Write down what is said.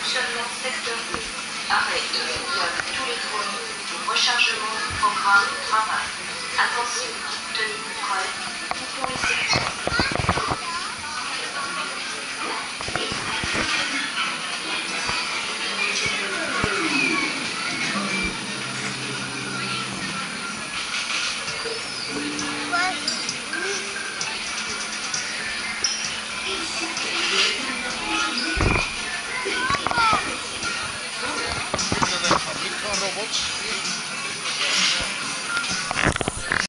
Fonctionnement secteur 2. Arrêt immédiat de tous les fournis pour rechargement du programme travail. Attention, tenez-vous prêts. Rich.